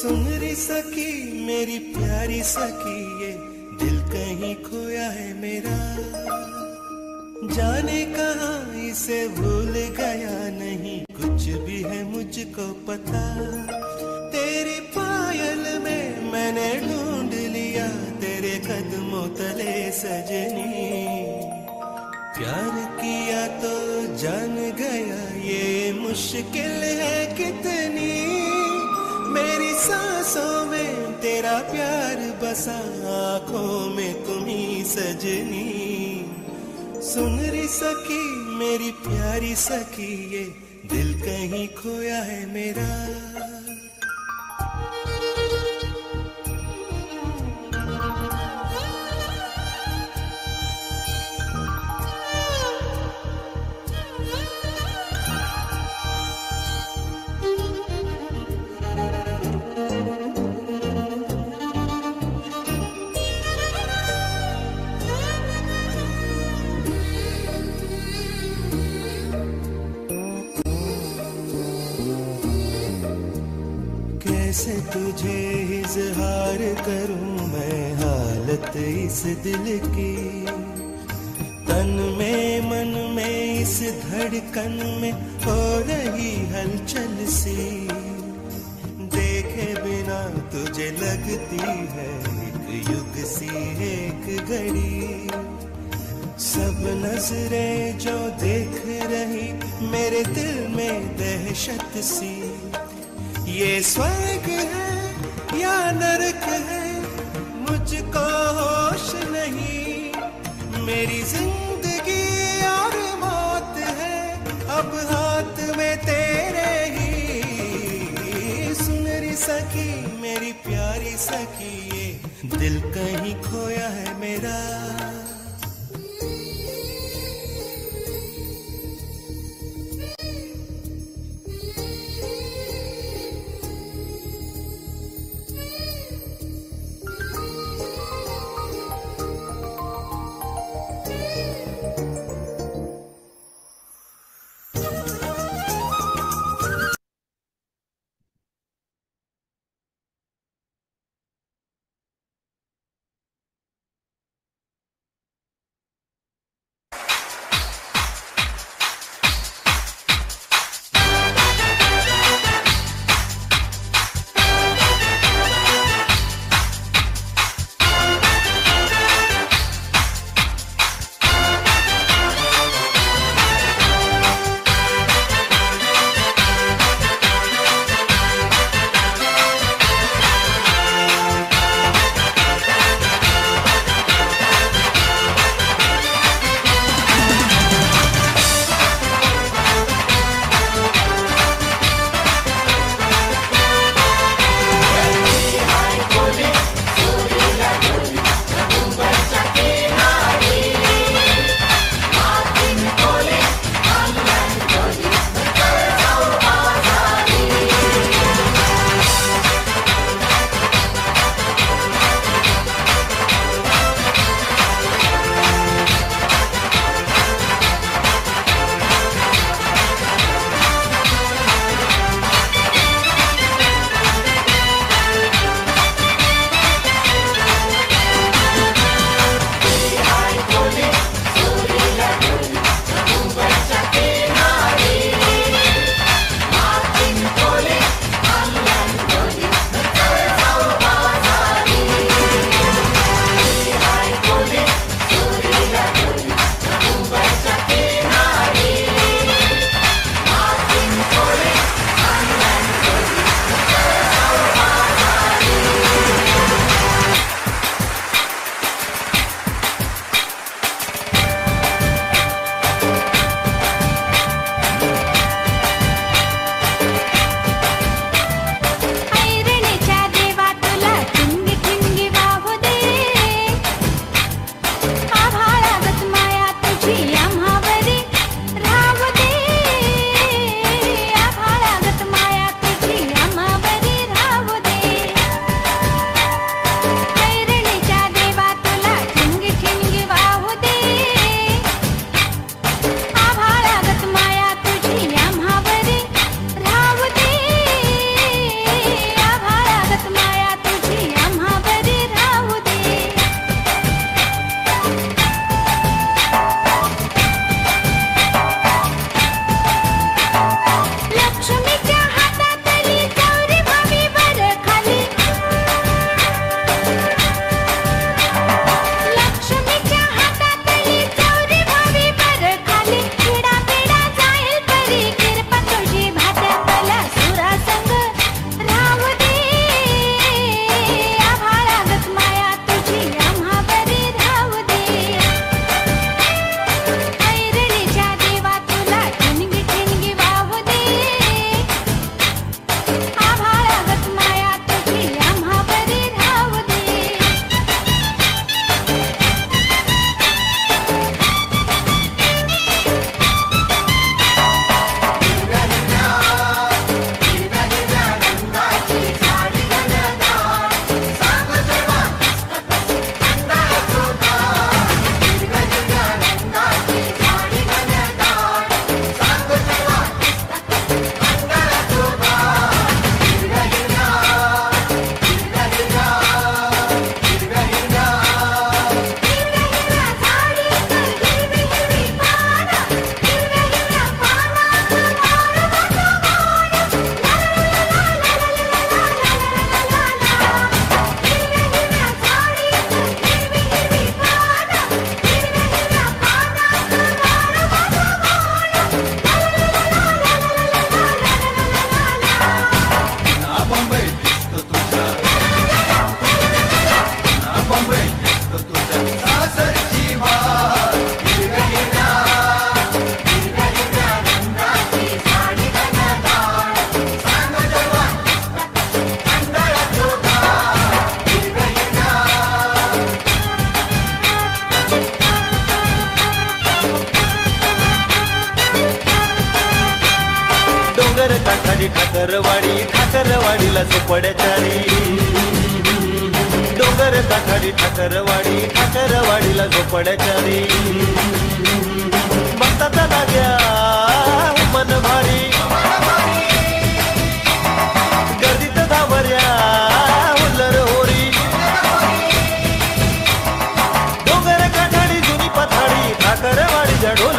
सुन री सकी मेरी प्यारी सकी ये दिल कहीं खोया है मेरा। जाने कहा इसे भूल गया नहीं, कुछ भी है मुझको पता। तेरी पायल में मैंने ढूंढ लिया, तेरे कदमों तले सजनी। प्यार किया तो जान गया, ये मुश्किल है कितनी। सांसों में तेरा प्यार बसा, आँखों में तुम्ही सजनी। सुन रही सखी, मेरी प्यारी सखी, ये दिल कहीं खोया है मेरा। कैसे तुझे इजहार करूँ मैं हालत इस दिल की। तन में, मन में, इस धड़कन में हो रही हलचल सी। देखे बिना तुझे लगती है एक युग सी, एक घड़ी। सब नज़रें जो देख रही मेरे दिल में दहशत सी। ये स्वर्ग है या नरक है, मुझको होश नहीं। मेरी ज़िंदगी और मौत है, अब हाथ में तेरे ही। सुन री सकी मेरी प्यारी सखी, ये दिल कहीं खोया है मेरा।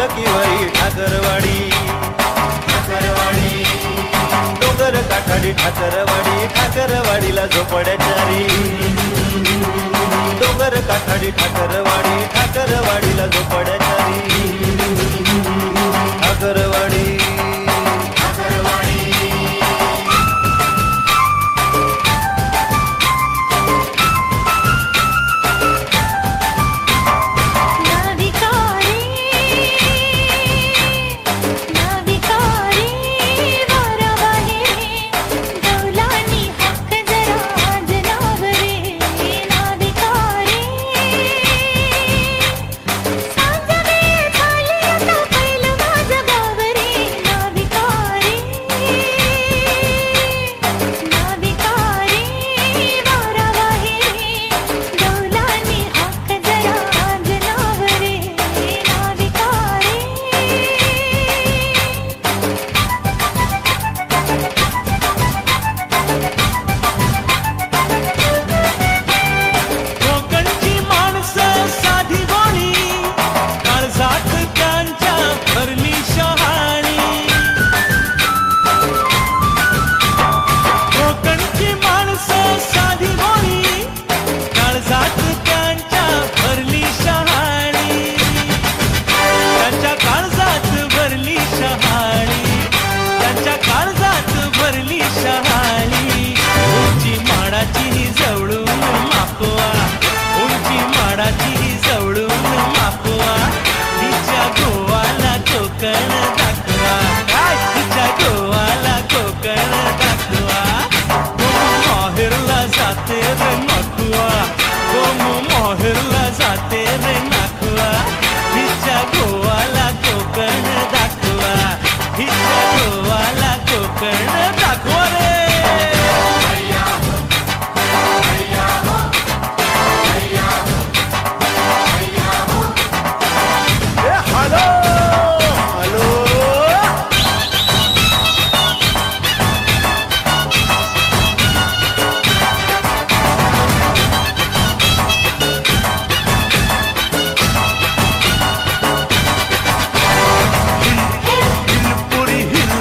डोंगर ठाकरवाडी. ठाकरवाडी. डोंगर काठाडी ठाकरवाडी ठाकरवाडीला झोपड्याचारी. डोंगर काठाडी Thakarwadi ठाकरवाडीला झोपड्याचारी. Thakarwadi.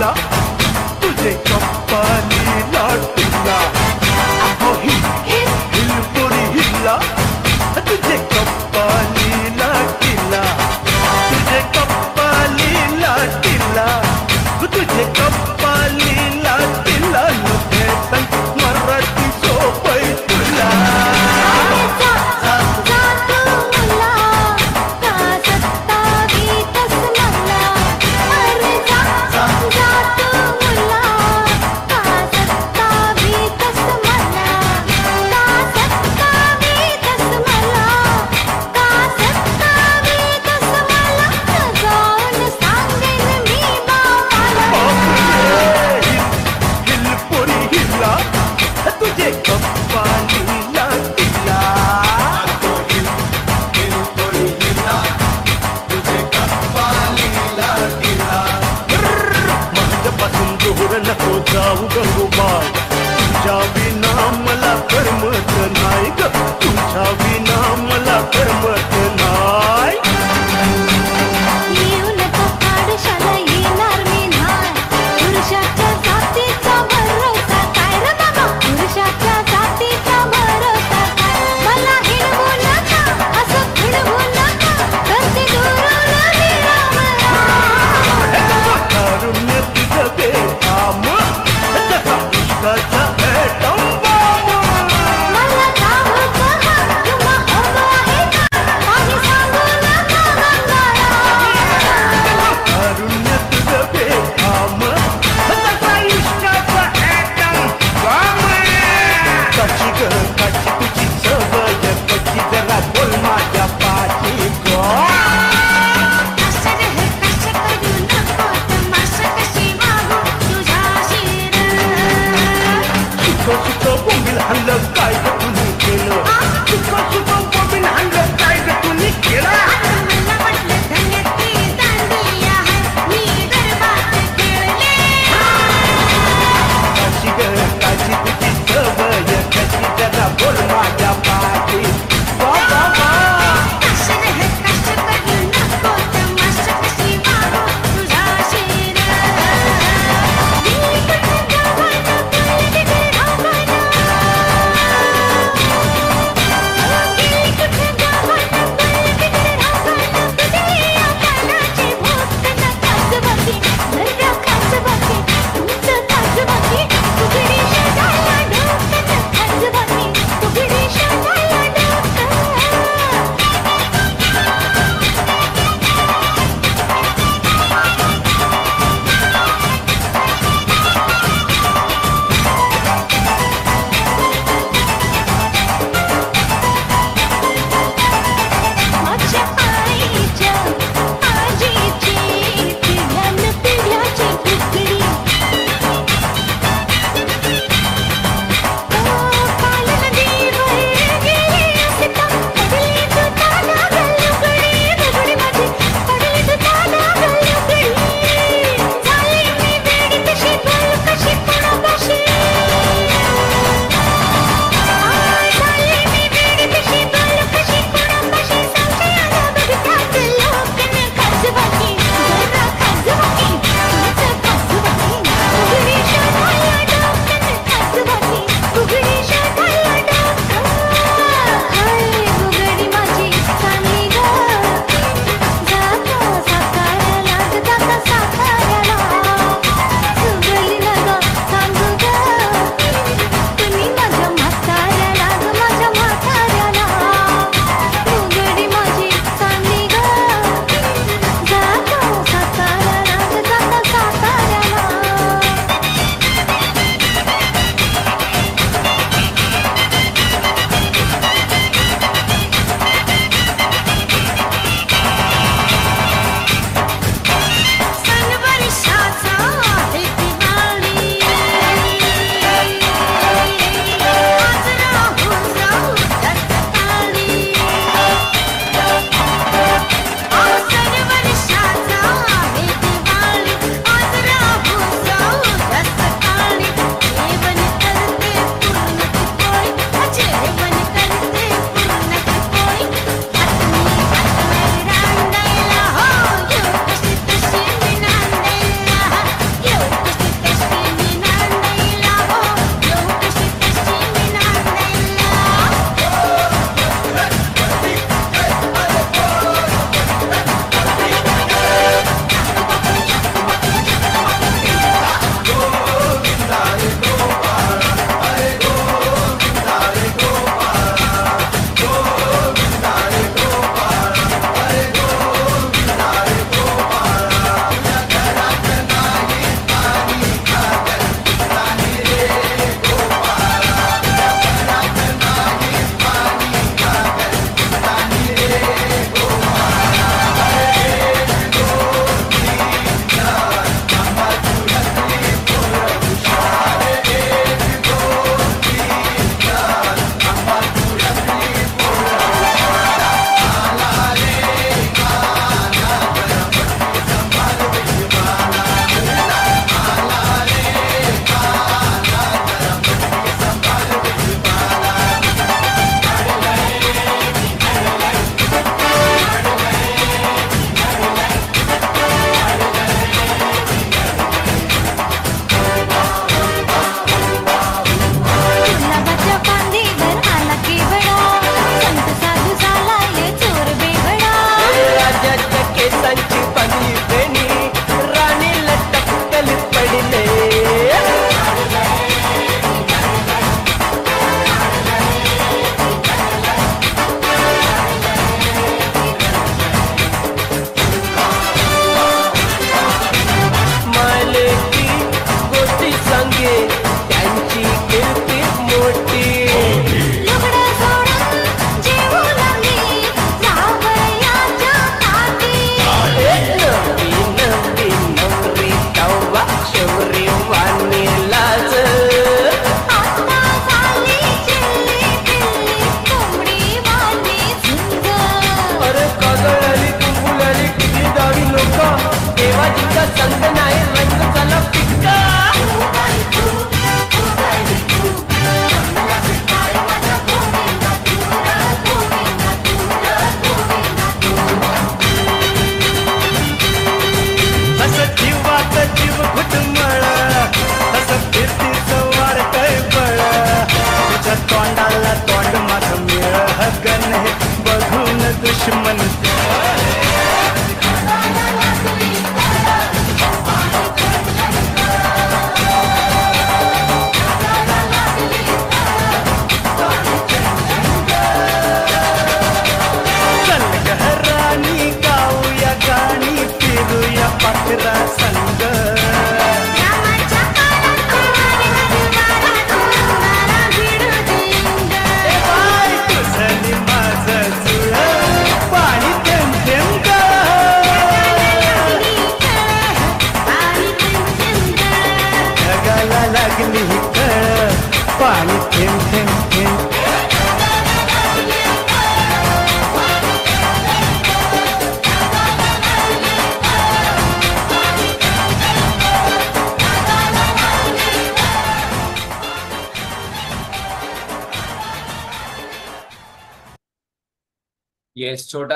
love to Jacob.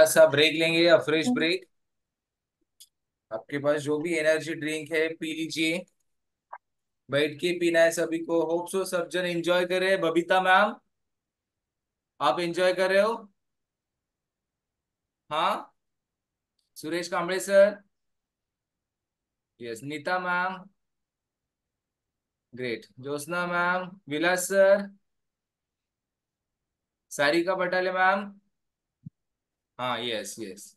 छोटा सा ब्रेक लेंगे अफ्रेश ब्रेक आपके पास जो भी एनर्जी ड्रिंक है पी लीजिए। बैठ के पीना है सभी को। होप सो सब जन एंजॉय कर रहे हैं। बबीता मैम आप एंजॉय कर रहे हो? हाँ? Suresh Kamble sir yes Neeta ma'am great Jyotsna ma'am Vilas sir Sarika Patale ma'am हाँ यस यस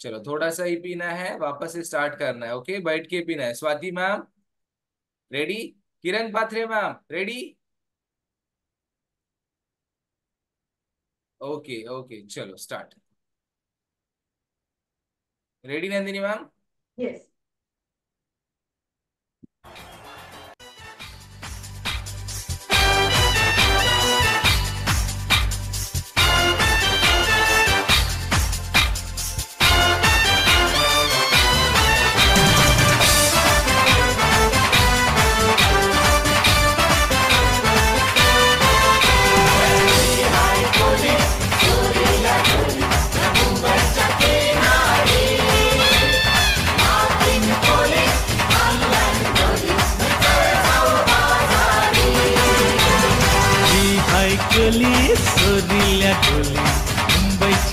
चलो थोड़ा सा ही पीना है, वापस से स्टार्ट करना है ओके बैठ के पीना है। Swati ma'am ready Kiran Pathare ma'am ready okay okay चलो start ready Nandini ma'am Yes.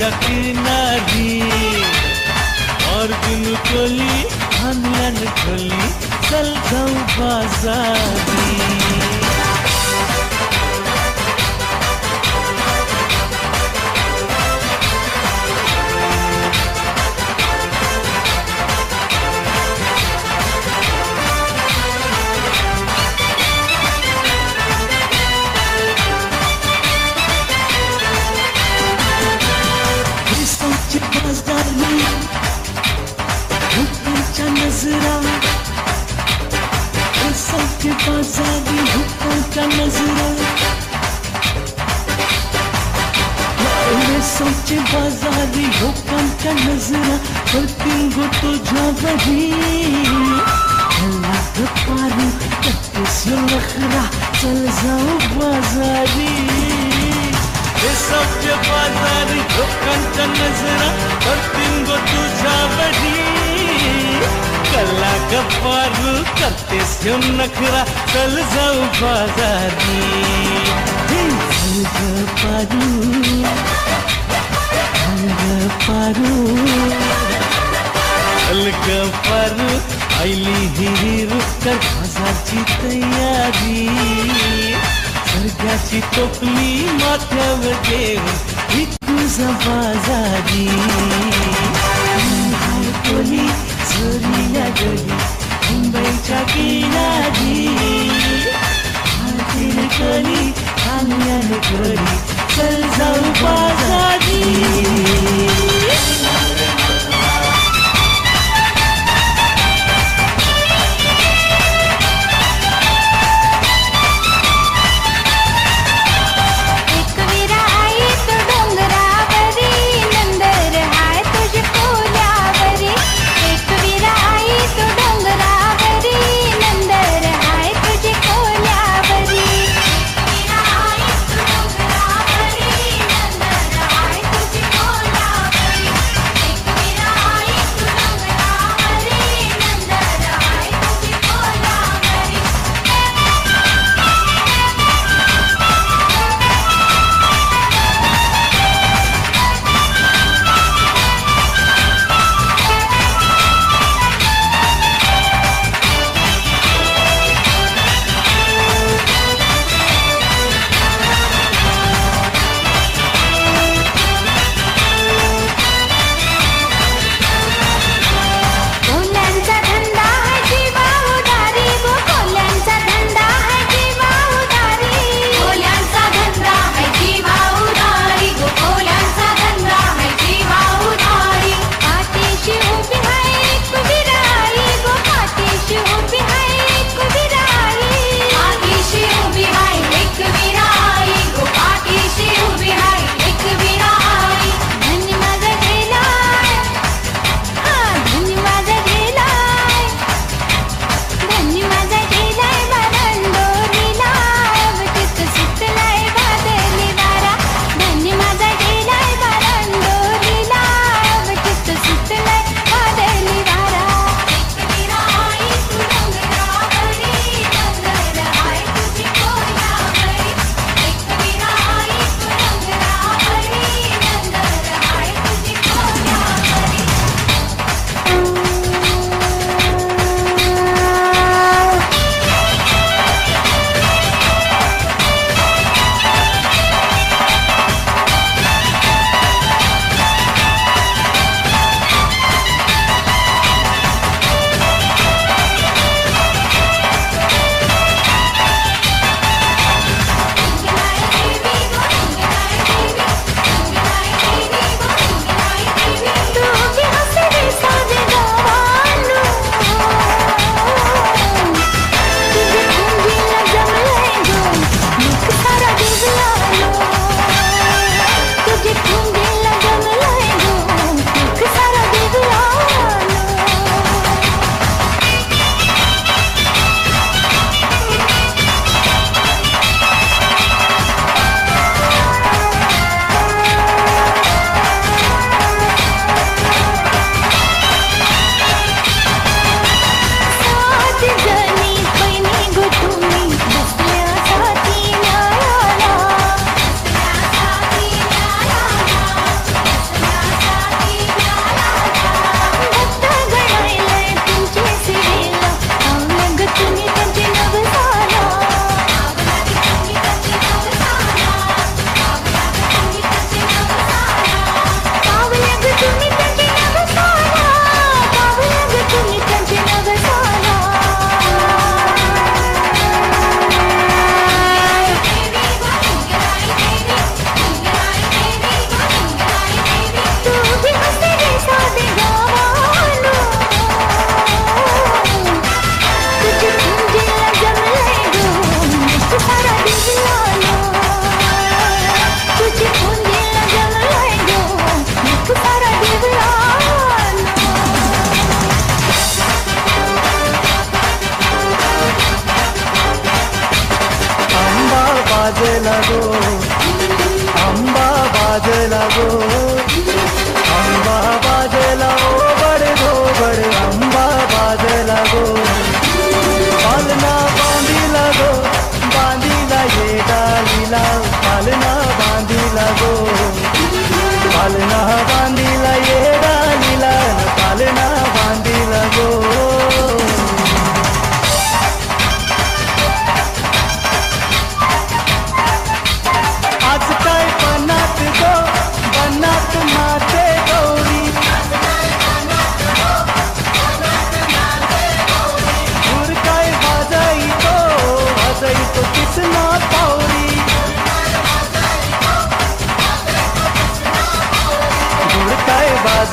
मुंबईच्या और अर्जुन खोली हनुमान खोली चल जाऊ बाजारी। तुझा बाजारी हाय कोली चोरीला गली मुंबईच्या किनारी. हातीन कोली आल्याने कोली चल जाऊ बाजारी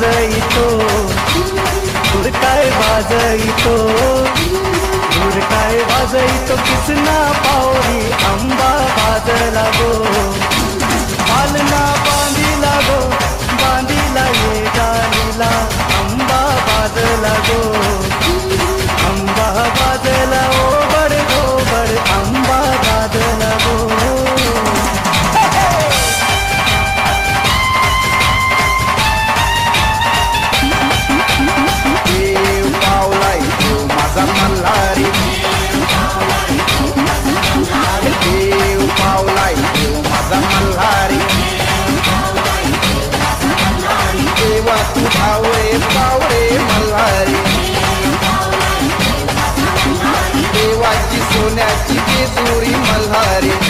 वाजाई तो दूर काय तो दूर काय तो किसना पावरी अंबा वाजला गो पालना बांधी लागो, बांधी लागे गालीला अंबा बाजला गो अंबा बाजला ओ बड़ गो, बड़ केसुरी मल्हारी।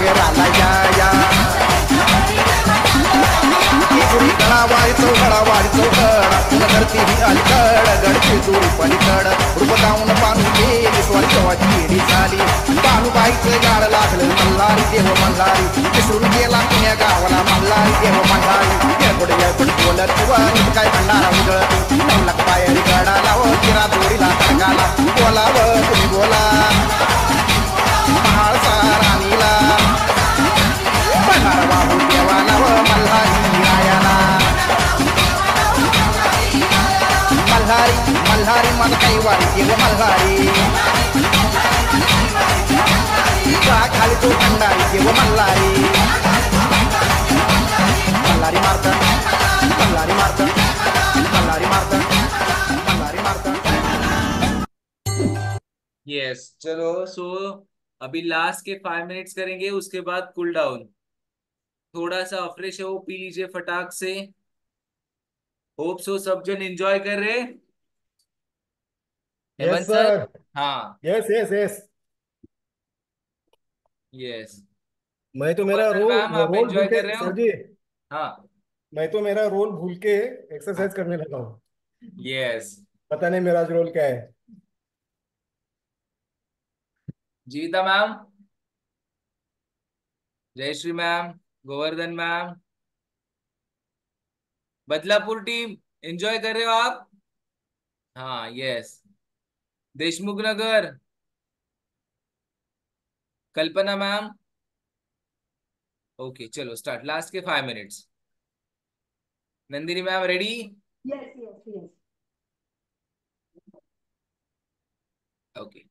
देवा सागराला जाया जेजुरी गळा वाढतो गळा वाढतो गड पुन्हा धरती ही अलीकड गडची जोडी पलीकड रूप जाऊन गेली स्वारी केव्हाची येडी झाली बाणूबाईचं गाड लागलं मल्हारी देव मल्हारी। विसरून गेला पुण्या गावाला मल्हारी देव मल्हारी। येकुड येकुड बोलत किंवा काय भंडारा उजळत नवलक पायरी गडा लाव किरा जोडीला तडकाला बोलावं तुम्ही बोला। मल्हारी मल्हारी मन काही वारी देव मल्हारी। का खाली तो भंडारी देव मल्हारी। मल्हारी मारत मल्हारी मारत मल्हारी मारत मल्हारी मारत यस चलो सो अभी लास्ट के फाइव मिनट्स करेंगे, उसके बाद कूल डाउन थोड़ा सा फ्रेश है, वो पी लीजिए फटाक से। होप सो सब जन एंजॉय कर रहे हैं? हेमंत सर हाँ। यस यस यस यस मैं तो मेरा रोल आप रोल के कर रहे हो? सर जी। हाँ। मैं तो मेरा रोल भूल के एक्सरसाइज करने लगा हूँ। यस पता नहीं मेरा रोल क्या है। Jeevita ma'am Jayashree ma'am Govardhan ma'am Badlapur team enjoy कर रहे हो आप? हाँ yes Deshmukh Nagar. Kalpana ma'am. Okay चलो स्टार्ट लास्ट के five minutes Nandini ma'am ready. Okay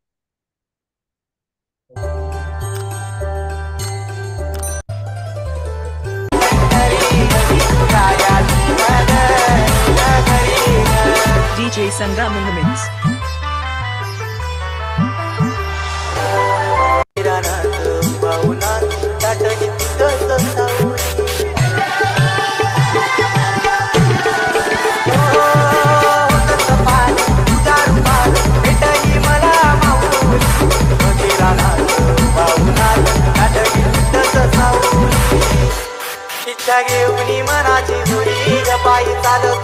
संगा मुहमेच घेऊन मनाची गुरी पायी चालत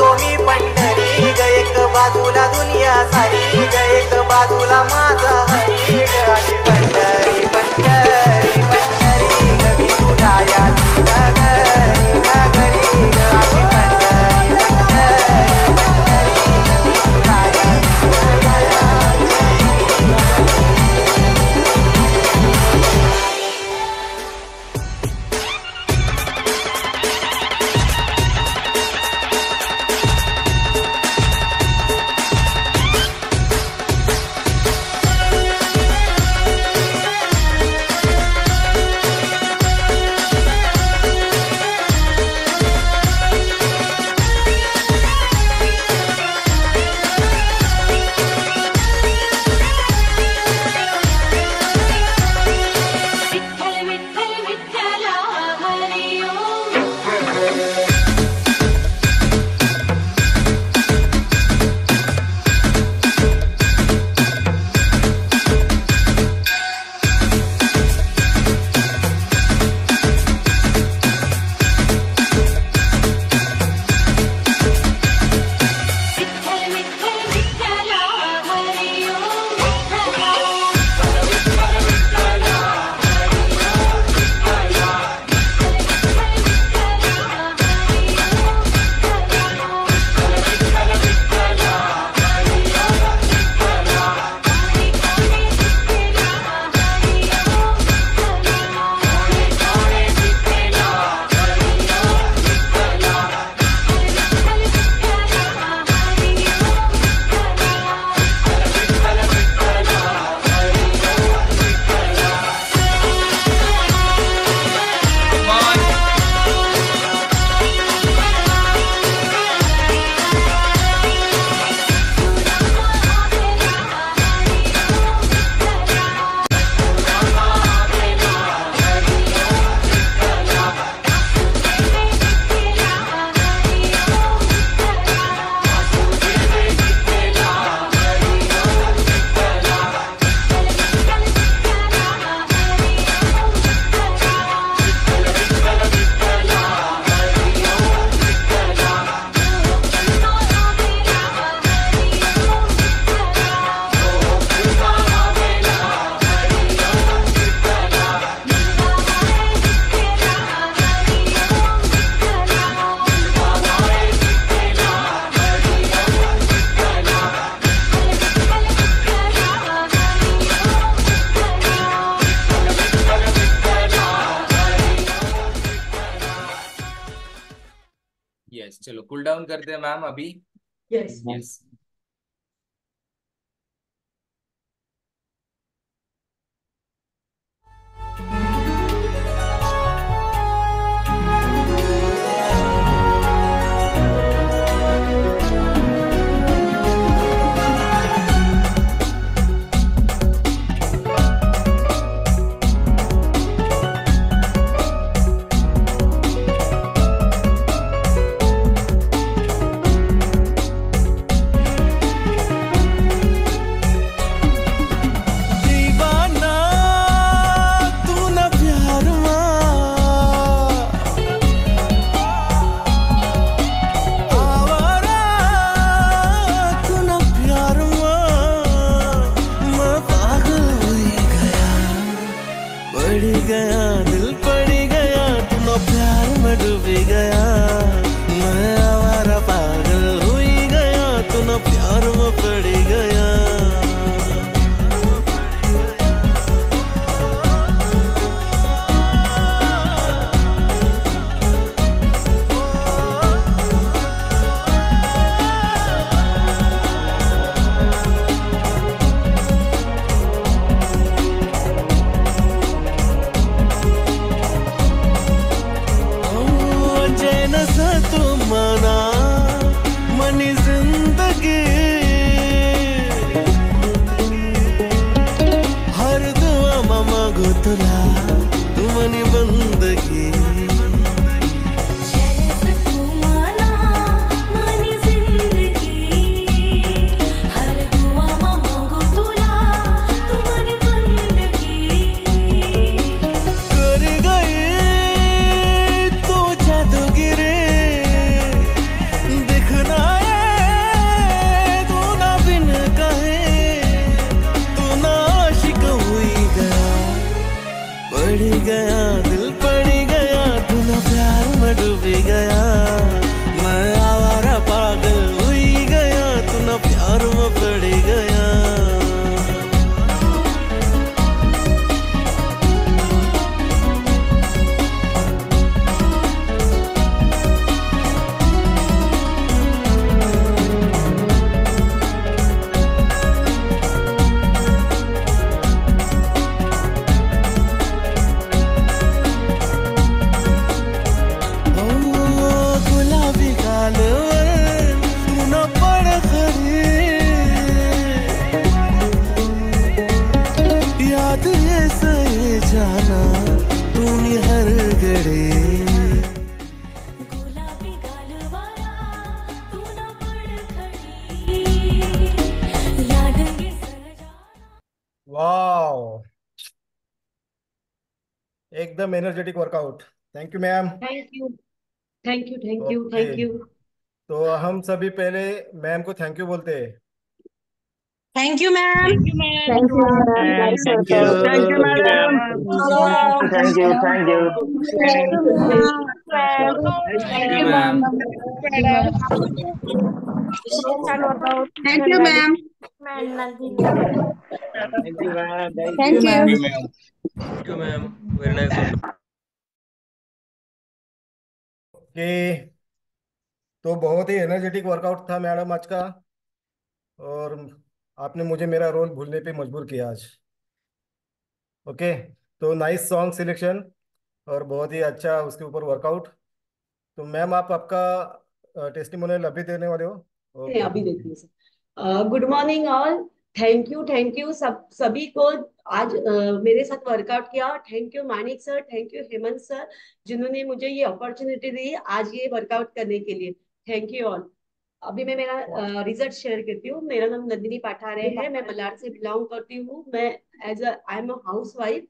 मैम अभी Yes. यस मामा गो एकदम energetic workout thank you ma'am thank you thank you thank you okay thank you तो हम सभी पहले मैम को थैंक यू बोलते हैं thank you ma'am thank you thank you thank you madam thank you thank you thank you ma'am thank you ma'am you thank you thank you ma'am very nice okay तो बहुत ही energetic workout था madam आज का और आपने मुझे मेरा रोल भूलने पे मजबूर किया आज। ओके तो नाइस सॉन्ग सिलेक्शन और बहुत ही अच्छा उसके ऊपर वर्कआउट तो मैम आप आपका टेस्टिमोनियल अभी देने वाले हो? नहीं, ओके अभी देखती हूँ sir good morning all thank you thank you सब सभी को आज अ, मेरे साथ वर्कआउट किया। Thank you Manik sir thank you Hemant sir जिन्होंने मुझे ये अपॉर्चुनिटी दी आज ये वर्कआउट करने के लिए। थैंक यू ऑल अभी मैं मेरा रिज़ल्ट शेयर करती हूँ। मेरा नाम नंदिनी पाठारे है। मैं मलाड से बिलोंग करती हूँ। मैं as I am house wife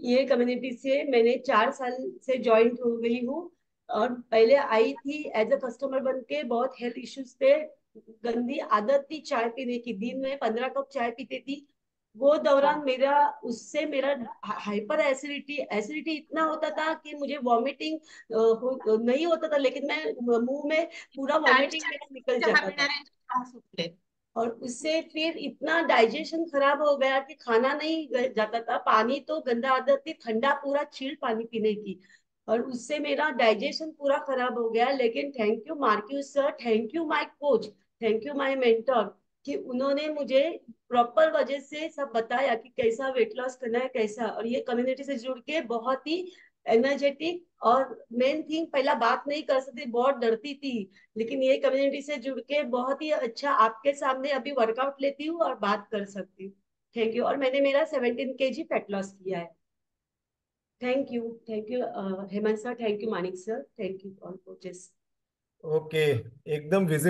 ये कम्युनिटी से मैंने चार साल से ज्वाइन हो गई हूँ। और पहले आई थी एज अ कस्टमर बन के बहुत हेल्थ इश्यूज़ थे गंदी आदत थी चाय पीने की दिन में पंद्रह कप चाय पीती थी। वो दौरान मेरा उससे मेरा हाइपर एसिडिटी एसिडिटी इतना होता था कि मुझे वॉमिटिंग नहीं होता था लेकिन मैं मुँह में पूरा वॉमिटिंग निकल जाता था। और उससे फिर इतना डाइजेशन खराब हो गया कि खाना नहीं जाता था। पानी तो गंदा आदत थी ठंडा पूरा चिल्ड पानी पीने की। और उससे मेरा डाइजेशन पूरा खराब हो गया लेकिन thank you Marcus sir thank you my coach thank you my mentor कि उन्होंने मुझे प्रॉपर वजह से सब बताया कि कैसा वेट लॉस करना है, कैसा। और ये कम्युनिटी से जुड़ के बहुत ही एनर्जेटिक और मेन थिंग पहला बात नहीं कर सकती, बहुत डरती थी। लेकिन ये कम्युनिटी से जुड़ के बहुत ही अच्छा आपके सामने अभी वर्कआउट लेती हूँ और बात कर सकती हूँ। थैंक यू और मैंने मेरा seventeen K G fat loss किया है। Thank you thank you Hemant sir thank you Manik sir thank you all coaches okay एकदम विजिबल